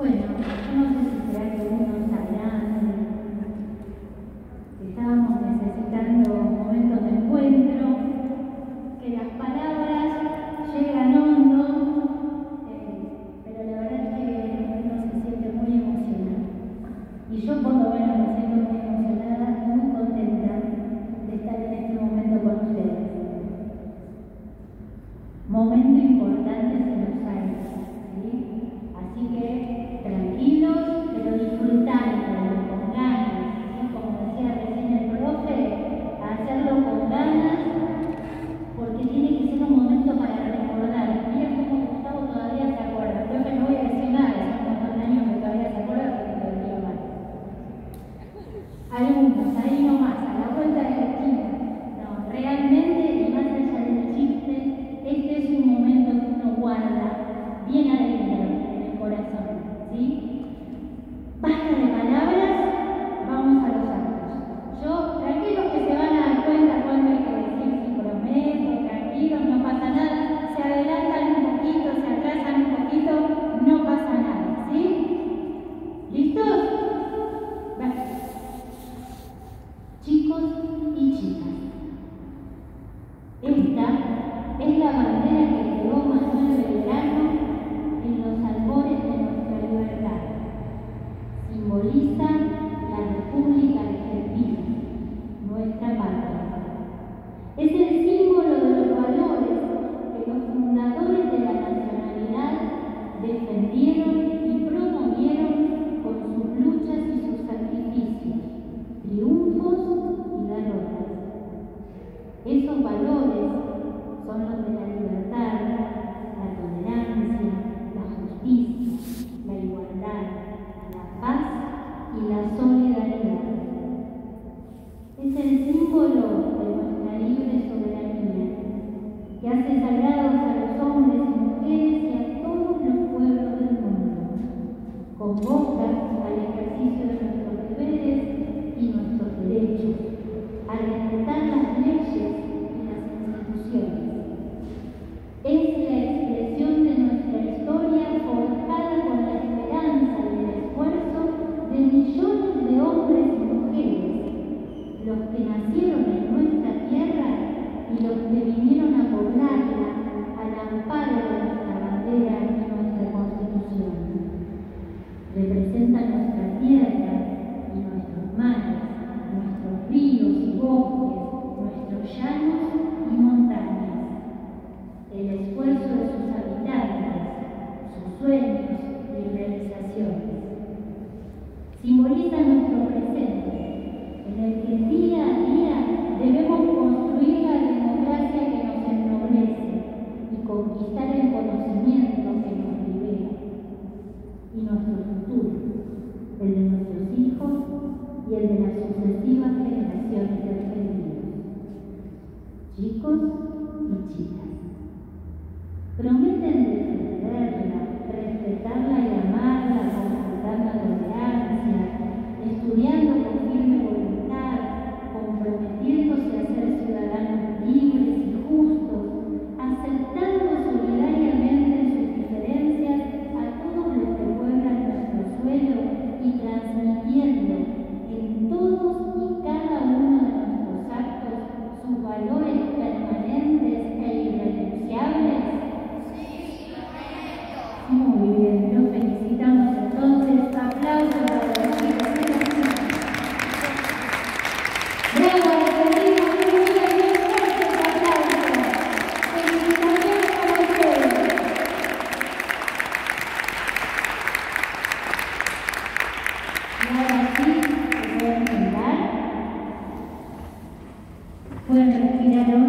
鬼呀看到 ada yang bertanya Egypt. simboliza nuestro presente, en el que día a día debemos construir la democracia que nos ennoblece y conquistar el conocimiento que nos libera, y nuestro futuro, el de nuestros hijos y el de las sucesivas generaciones de argentinos, chicos y chicas. Prometen Pueden respirar